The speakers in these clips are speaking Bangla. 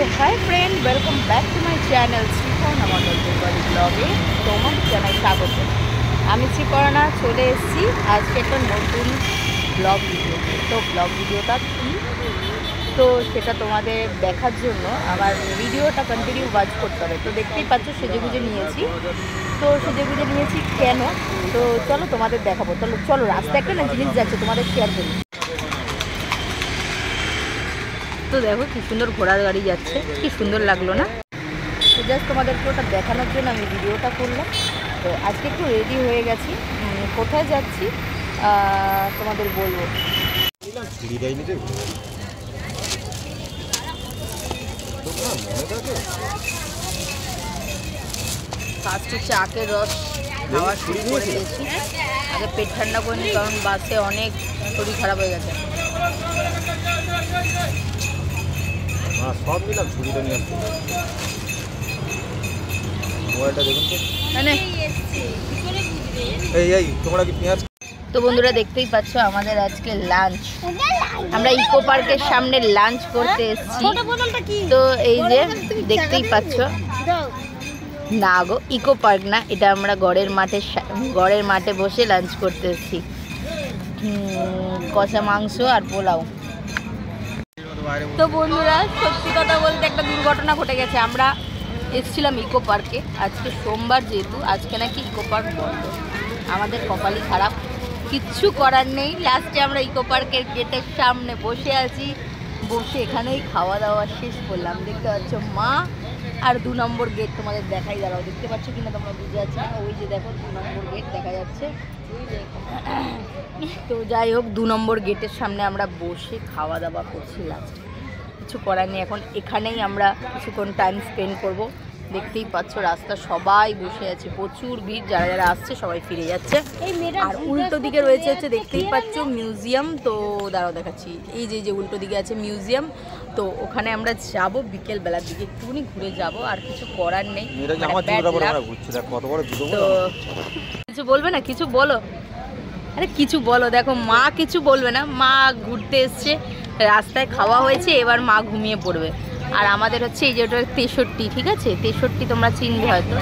Hi friend welcome back to my channel শ্রীকরণা Mondal Bengali ব্লগে তোমার জানাই স্বাগত। আমি শ্রীকরণা চলে এসেছি আজকে একটা নতুন ব্লগ ভিডিও তো ব্লগ ভিডিওটা কী? তো সেটা তোমাদের দেখার জন্য আমার ভিডিওটা কন্টিনিউ ওয়াচ করতে হবে। তো দেখতেই পাচ্ছ সেজে গুজে নিয়েছি। তো সেজে গুজে নিয়েছি কেন? তো চলো তোমাদের দেখাবো। চলো চলো, রাস্তায় একটা না জিনিস যাচ্ছে, তোমাদের শেয়ার করি। তো দেখো কি সুন্দর ঘোড়ার গাড়ি যাচ্ছে কি সুন্দর লাগল না? তো জাস্ট তোমাদেরকে ওটা দেখানোর জন্য আমি ভিডিওটা করলাম। তো আজকে একটু রেডি হয়ে গেছি। কোথায় যাচ্ছি তোমাদের বলব। ফার্স্ট হচ্ছে আখের রস খাওয়া শুরু করে দিয়েছি। আগে পেট ঠান্ডা করে নিই কারণ বাসে অনেক শরীর খারাপ হয়ে গেছে। না সব নিলাম ছুরিটা নিয়ে আসতে মোবাইলটা দেখুন তো। এই এই তোমরা কি পেঁয়াজ তো বন্ধুরা দেখতেই পাচ্ছ আমাদের আজকে লাঞ্চ আমরা ইকো পার্কের সামনে লাঞ্চ করতে এসেছি। তো এই যে দেখতেই পাচ্ছ। না গো ইকো পার্ক না এটা আমরা গড়ের মাঠে গড়ের মাঠে বসে লাঞ্চ করতে এসেছি। কষা মাংস আর পোলাও। তো বন্ধুরা, সত্যি কথা বলতে একটা দুর্ঘটনা ঘটে গেছে। আমরা এসেছিলাম ইকো পার্কে। আজকে সোমবার যেহেতু, আজকে নাকি ইকো পার্ক বন্ধ। আমাদের কপালই খারাপ। কিচ্ছু করার নেই। লাস্টে আমরা ইকো পার্কের গেটের সামনে বসে আছি। বসে এখানেই খাওয়া দাওয়া শেষ করলাম। দেখতে পাচ্ছ মা আর দু নম্বর গেট তোমাদের দেখাই। দাঁড়াও, দেখতে পাচ্ছ কিনা তোমরা বুঝে যাচ্ছ ওই যে দেখো, দু নম্বর গেট দেখা যাচ্ছে। তো যাই হোক দু নম্বর গেটের সামনে আমরা বসে খাওয়া দাওয়া করছি লাস্ট কিছু করার নেই এখন এখানেই আমরা কিছুক্ষণ টাইম স্পেন্ড করব। দেখতেই পাচ্ছ রাস্তা সবাই বসে আছে প্রচুর ভিড় যারা যারা আসছে সবাই ফিরে যাচ্ছে। আর উল্টো দিকে রয়েছে হচ্ছে দেখতেই পাচ্ছ মিউজিয়াম তো দাঁড়াও দেখাচ্ছি। এই যে যে উল্টো দিকে আছে মিউজিয়াম তো ওখানে আমরা যাব বিকেল বেলার দিকে একটুখানি ঘুরে যাব আর কিছু করার নেই। মানে কিছু বলবে না? কিছু বলো। আরে কিছু বলো, দেখো মা কিছু বলবে না, মা ঘুরতে এসছে, রাস্তায় খাওয়া হয়েছে, এবার মা ঘুমিয়ে পড়বে। আর আমাদের হচ্ছে এই যে ওটা তেষট্টি, ঠিক আছে? তেষট্টি তোমরা চিনবে হয়তো।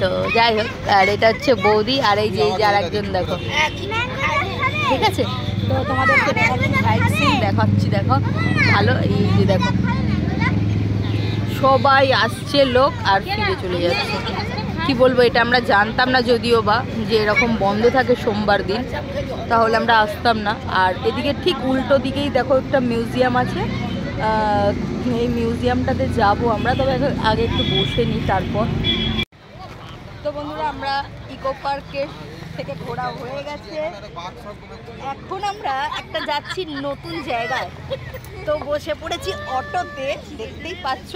তো যাই হোক, আর এটা হচ্ছে বৌদি, আর এই যে আর একজন দেখো। ঠিক আছে? তো তোমাদেরকে দেখাচ্ছি, দেখো। ভালো, এই যে দেখো। সবাই আসছে, লোক আর ফিরে চলে যাচ্ছে। কি বলব, এটা আমরা জানতাম না যদিও বা, যে এরকম বন্ধ থাকে সোমবার দিন, তাহলে আমরা আসতাম না। আর এদিকে ঠিক উল্টো দিকেই দেখো একটা মিউজিয়াম আছে। এই মিউজিয়ামটাতে যাব আমরা, তবে আগে একটু বসে নিই তারপর। তো বন্ধুরা, আমরা ইকো পার্কের থেকে ঘোরা হয়ে গেছে। এখন আমরা একটা যাচ্ছি নতুন জায়গায়। তো বসে পড়েছি অটোতে, দেখতেই পাচ্ছ।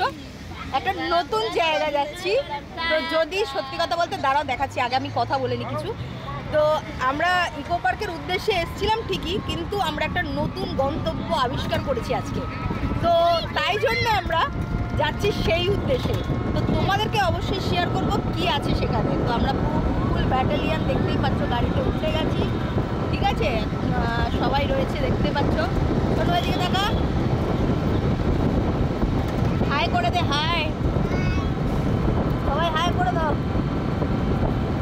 একটা নতুন জায়গা যাচ্ছি। তো যদি সত্যি কথা বলতে, দাঁড়াও, দেখাচ্ছি, আগে আমি কথা বলিনি কিছু। তো আমরা ইকো পার্কের উদ্দেশ্যে এসেছিলাম ঠিকই, কিন্তু আমরা একটা নতুন গন্তব্য আবিষ্কার করেছি আজকে। তো তাই জন্য আমরা যাচ্ছি সেই উদ্দেশ্যে। তো তোমাদেরকে অবশ্যই শেয়ার করব কি আছে সেখানে। তো আমরা ফুল ব্যাটালিয়ান দেখতেই পাচ্ছ, গাড়িতে উঠে গেছি। ঠিক আছে? সবাই রয়েছে, দেখতে পাচ্ছ। ছোটো এদিকে দেখা হাই করে দে হাই সবাই হাই করে দাও।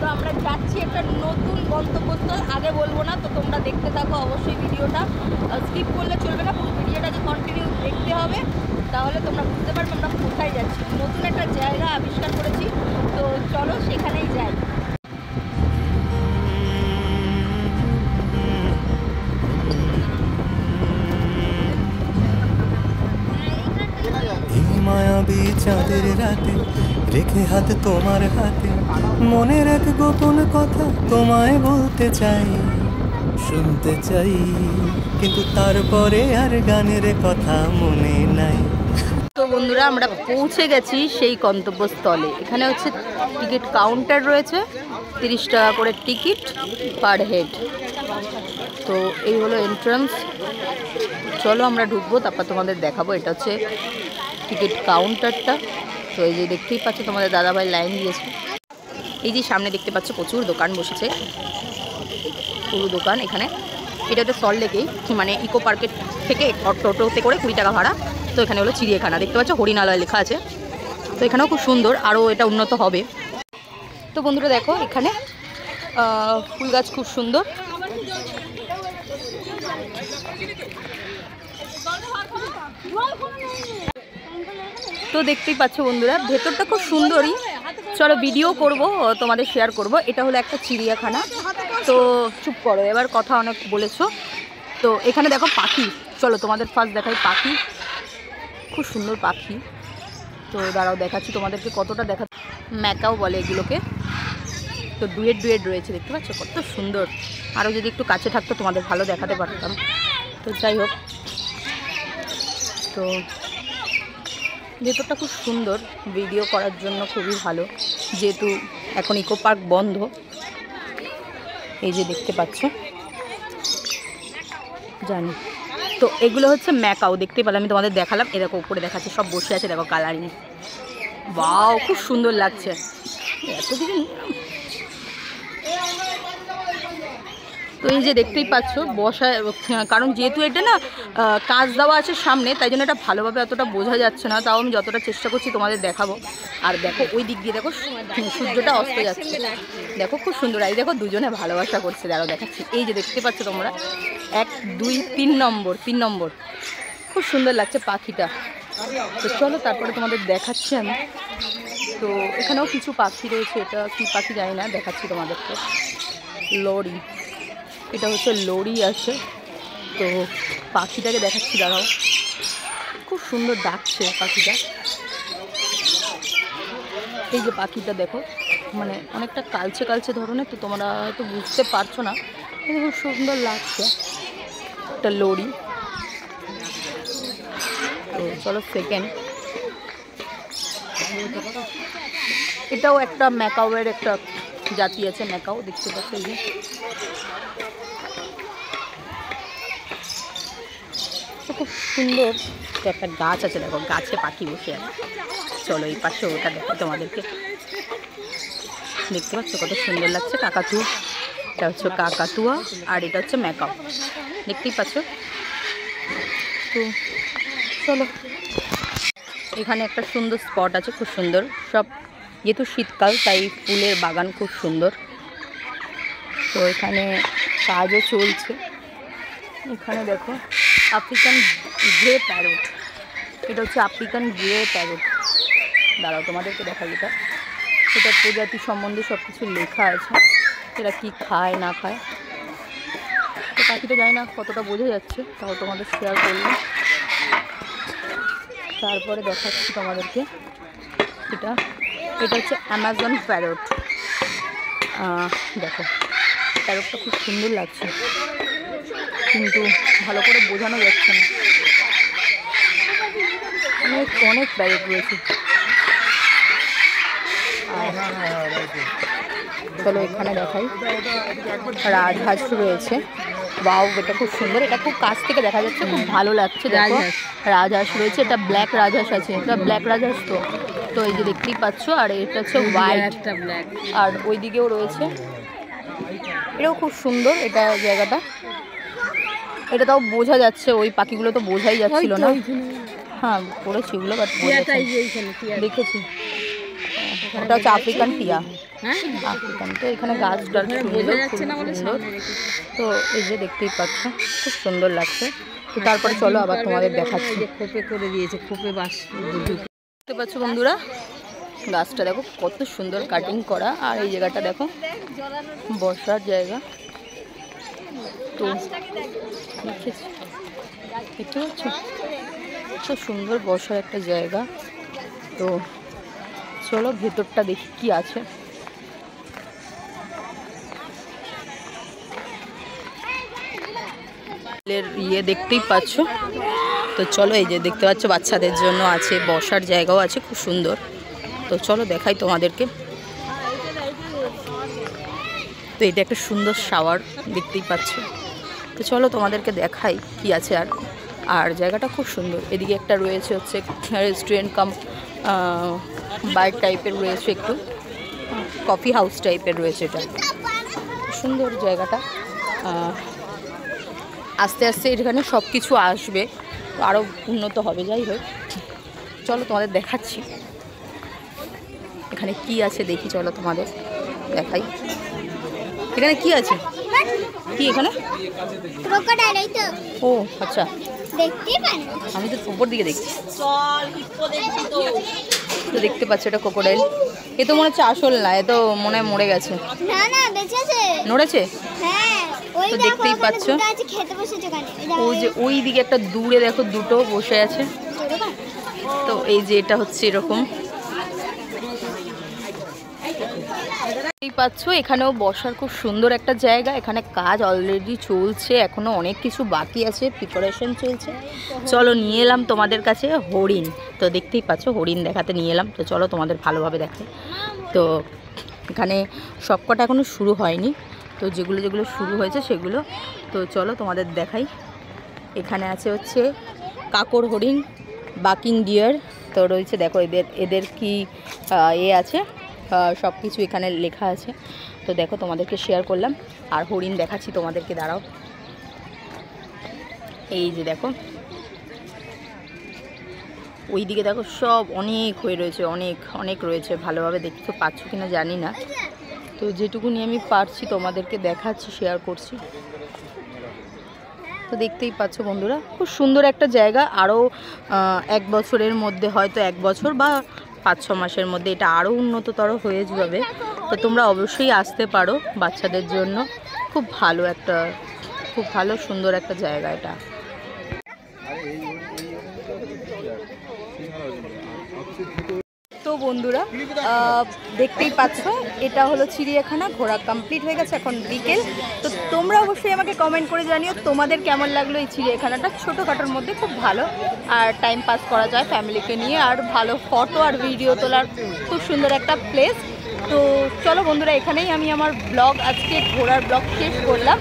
তো আমরা যাচ্ছি একটা নতুন গন্তব্যস্থল। আগে বলব না, তো তোমরা দেখতে থাকো অবশ্যই ভিডিওটা। স্কিপ করলে চলবে না, পুরো ভিডিওটাকে কন্টিনিউ দেখতে হবে। তাহলে তোমরা বুঝতে পারবে আমরা কোথায় যাচ্ছি। নতুন একটা জায়গা আবিষ্কার করেছি, তো চলো সেখানেই যাই। মায়াবী চাঁদের রাতে রেখে হাত তোমার হাতে। মনের এক গোপন কথা তোমায় বলতে চাই, শুনতে চাই। কিন্তু তারপরে আর গানের কথা মনে নাই। তো বন্ধুরা, আমরা পৌঁছে গেছি সেই গন্তব্যস্থলে। এখানে হচ্ছে টিকিট কাউন্টার রয়েছে, তিরিশ টাকা করে টিকিট পার হেড। তো এই হলো এন্ট্রান্স চলো আমরা ঢুকবো, তারপর তোমাদের দেখাবো। এটা হচ্ছে টিকিট কাউন্টারটা। তো এই যে দেখতেই পাচ্ছ, তোমাদের দাদাভাই লাইন দিয়েছে। এই যে সামনে দেখতে পাচ্ছ, প্রচুর দোকান বসেছে। পুরো দোকান এখানে। এটাতে সল লেগেই মানে ইকো পার্কের থেকে টোটোতে করে কুড়ি টাকা ভাড়া। তো এখানে হলো চিড়িয়াখানা। দেখতে পাচ্ছ হরিণালয় লেখা আছে। তো এখানেও খুব সুন্দর, আরও এটা উন্নত হবে। তো বন্ধুরা দেখো, এখানে ফুল গাছ খুব সুন্দর। তো দেখতেই পাচ্ছ বন্ধুরা, ভেতরটা খুব সুন্দরই। চলো ভিডিও করব, তোমাদের শেয়ার করব। এটা হলো একটা চিড়িয়াখানা। তো চুপ করো, এবার কথা অনেক বলেছ। তো এখানে দেখো পাখি। চলো তোমাদের ফার্স্ট দেখাই পাখি। খুব সুন্দর পাখি। তো দাঁড়াও দেখাচ্ছি তোমাদেরকে কতটা দেখা ম্যাকাও বলে এগুলোকে। তো ডুয়েট ডুয়েট রয়েছে, দেখতে পাচ্ছ? কত সুন্দর। আরও যদি একটু কাছে থাকতো তোমাদের ভালো দেখাতে পারতাম। তো যাই হোক। তো ভেতরটা খুব সুন্দর। ভিডিও করার জন্য খুবই ভালো। যেহেতু এখন ইকো পার্ক বন্ধ। এই যে দেখতে পাচ্ছ। জানি। তো এগুলো হচ্ছে ম্যাকাও দেখতে পেলাম আমি তোমাদের দেখালাম। এরকম উপরে দেখাচ্ছে, সব বসে আছে, দেখো কালারিং বাও খুব সুন্দর লাগছে। এত কিছু তো এই যে দেখতেই পাচ্ছ বসা কারণ যেহেতু এটা না কাজ দেওয়া আছে সামনে, তাই জন্য এটা ভালোভাবে অতটা বোঝা যাচ্ছে না। তাও আমি যতটা চেষ্টা করছি তোমাদের দেখাবো। আর দেখো, ওই দিক দিয়ে দেখো, সূর্যটা অস্ত যাচ্ছে। দেখো খুব সুন্দর এই দেখো দুজনে ভালোবাসা করছে। দাঁড়াও, দেখাচ্ছি। এই যে দেখতে পাচ্ছ তোমরা, এক, দুই, তিন নম্বর তিন নম্বর। খুব সুন্দর লাগছে পাখিটা। তো চলো, তারপরে তোমাদের দেখাচ্ছি আমি। তো এখানেও কিছু পাখি রয়েছে, এটা কি পাখি জানি না, দেখাচ্ছি তোমাদেরকে। লরি। এটা হচ্ছে লরি আছে। তো পাখিটাকে দেখাচ্ছি, দাঁড়াও। খুব সুন্দর ডাকছে পাখিটা। এই যে পাখিটা দেখো মানে অনেকটা কালচে কালচে ধরনের, তো তোমরা হয়তো বুঝতে পারছ না। কিন্তু খুব সুন্দর লাগছে। একটা লরি। তো চলো সেকেন্ড এটাও একটা ম্যাকাওয়ের একটা জাতি আছে, ম্যাকাও, দেখতে পাচ্ছ যে। খুব সুন্দর একটা গাছ আছে, দেখো, গাছে পাখি বসে আছে। চলো, এই পাশে ওটা দেখো তোমাদেরকে। দেখতে পাচ্ছ কত সুন্দর লাগছে, কাকাতুয়া। এটা হচ্ছে কাকাতুয়া আর এটা হচ্ছে ম্যাকাও। দেখতেই পাচ্ছ? তো চলো। এখানে একটা সুন্দর স্পট আছে, খুব সুন্দর। সব যেহেতু শীতকাল, তাই ফুলের বাগান খুব সুন্দর। তো এখানে কাজও চলছে। এখানে দেখো আফ্রিকান গ্রে প্যারোট এটা হচ্ছে আফ্রিকান গ্রে প্যারোট দাঁড়াও, তোমাদেরকে দেখা যেটা এটা প্রজাতি সম্বন্ধে সব কিছু লেখা আছে। এরা কি খায়, না খায়? তো পাখিটা জানি না কতটা বোঝা যাচ্ছে, তাও তোমাদের শেয়ার করলাম। তারপরে দেখাচ্ছি তোমাদেরকে এটা। এটা হচ্ছে অ্যামাজন প্যারট দেখো প্যারটটা খুব সুন্দর লাগছে। কিন্তু ভালো করে বোঝানো যাচ্ছে না। অনেক অনেক প্যারট রয়েছে। চলো এখানে দেখাই। রাজহাঁস রয়েছে। বাউ এটা খুব সুন্দর। এটা খুব কাছ থেকে দেখা যাচ্ছে। খুব ভালো লাগছে দেখো। রাজহাঁস। রয়েছে। এটা ব্ল্যাক রাজহাঁস আছে। এটা ব্ল্যাক রাজহাঁস তো। তো এই যে দেখতেই পাচ্ছ আর এটা হচ্ছে হোয়াইট আর ওইদিকেও রয়েছে। এটাও খুব সুন্দর এটা জায়গাটা। এটা তাও বোঝা যাচ্ছে ওই পাখিগুলো তো বোঝাই যাচ্ছিল না। হ্যাঁ পড়েছি ওগুলো বাট দেখেছি। ওটা হচ্ছে আফ্রিকান টিয়া। আফ্রিকান তো এখানে গাছ ডাল তো এই যে দেখতেই পাচ্ছ খুব সুন্দর লাগছে। তো তারপরে চলো আবার তোমাদের দেখাচ্ছি। খোপে করে দিয়েছে খোপে বাস দেখতে পাচ্ছ বন্ধুরা গাছটা দেখো কত সুন্দর কাটিং করা। আর এই জায়গাটা দেখো বসার জায়গা। তো দেখতে পাচ্ছ? কত সুন্দর বসার একটা জায়গা। তো চলো ভেতরটা দেখি কি আছে। ইয়ে দেখতেই পাচ্ছ? তো চলো এই যে দেখতে পাচ্ছ, বাচ্চাদের জন্য আছে, বসার জায়গাও আছে, খুব সুন্দর। তো চলো দেখাই তোমাদেরকে। তো এটা একটা সুন্দর শাওয়ার দেখতেই পাচ্ছ। তো চলো তোমাদেরকে দেখাই কি আছে আর আর জায়গাটা খুব সুন্দর। এদিকে একটা রয়েছে হচ্ছে রেস্টুরেন্ট কাম বাইক টাইপের রয়েছে একটু। কফি হাউস টাইপের রয়েছে এটা। সুন্দর জায়গাটা। আস্তে আস্তে এখানে সব কিছু আসবে। আরও উন্নত হবে, যাই হোক। চলো তোমাদের দেখাচ্ছি। এখানে কি আছে দেখি, চলো তোমাদের দেখাই। এখানে কি আছে? কি এখানে? ক্রোকোডাইল এই তো। ও আচ্ছা। দেখতেই পান? আমি তো উপর দিকে দেখছি। তো। দেখতে পাচ্ছ এটা কোকোডাইল এ তো মনে হচ্ছে আসল না এ তো মনে হয় মরে গেছে। না না বেঁচে আছে নড়েছে? হ্যাঁ ওই তো দেখতেই পাচ্ছ। আছে খেতে বসেছে ওখানে। ওই যে ওই দিকে একটা দূরে দেখো দুটো বসে আছে। তো এই যে এটা হচ্ছে এরকম। এই পাচ্ছ, এখানেও বসার খুব সুন্দর একটা জায়গা। এখানে কাজ অলরেডি চলছে, এখনও অনেক কিছু বাকি আছে প্রিপারেশন চলছে। চলো নিয়ে এলাম তোমাদের কাছে হরিণ। তো দেখতেই পাচ্ছ, হরিণ দেখাতে নিয়ে এলাম। তো চলো তোমাদের ভালোভাবে দেখে। তো এখানে সবকটা এখনও শুরু হয়নি। তো যেগুলো যেগুলো শুরু হয়েছে সেগুলো। তো চলো তোমাদের দেখাই। এখানে আছে হচ্ছে কাকর হরিণ, বাকিং ডিয়ার। তো রয়েছে, দেখো এদের এদের কি এ আছে। সব কিছু এখানে লেখা আছে। তো দেখো, তোমাদেরকে শেয়ার করলাম। আর হরিণ দেখাচ্ছি তোমাদেরকে, দাঁড়াও। এই যে দেখো। ওই দিকে দেখো, সব অনেক হয়ে রয়েছে, অনেক অনেক রয়েছে। ভালোভাবে দেখতে পাচ্ছ কিনা জানি না। তো যেটুকুনি আমি পারছি তোমাদেরকে দেখাচ্ছি শেয়ার করছি। তো দেখতেই পাচ্ছ বন্ধুরা, খুব সুন্দর একটা জায়গা। আরও এক বছরের মধ্যে, হয়তো এক বছর বা পাঁচ ছ মাসের মধ্যে এটা আরও উন্নততর হয়ে যাবে। তো তোমরা অবশ্যই আসতে পারো বাচ্চাদের জন্য। খুব ভালো একটা, খুব ভালো সুন্দর একটা জায়গা এটা তো বন্ধুরা দেখতেই পাচ্ছ, এটা হলো চিড়িয়াখানা, ঘোরা কমপ্লিট হয়ে গেছে, এখন বিকেল। তো তোমরা অবশ্যই আমাকে কমেন্ট করে জানিও, তোমাদের কেমন লাগল এই চিড়িয়াখানাটা? ছোটোখাটোর মধ্যে খুব ভালো। আর টাইম পাস করা যায় ফ্যামিলিকে নিয়ে, আর ভালো ফটো আর ভিডিও তোলার খুব সুন্দর একটা প্লেস তো চলো বন্ধুরা, এখানেই আমি আমার ব্লগ আজকে ঘোরার ব্লগ শেষ করলাম।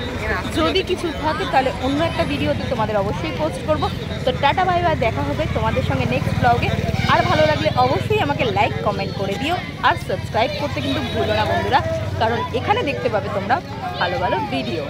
যদি কিছু থাকে, তাহলে অন্য একটা ভিডিওতে তোমাদের অবশ্যই পোস্ট করব। তো টাটা বাই বাই দেখা হবে তোমাদের সঙ্গে নেক্সট ব্লগে আর ভালো লাগলে অবশ্যই আমাকে লাইক কমেন্ট করে দিও। আর সাবস্ক্রাইব করতে কিন্তু ভুলো না বন্ধুরা, কারণ এখানে দেখতে পাবে তোমরা ভালো ভালো ভিডিও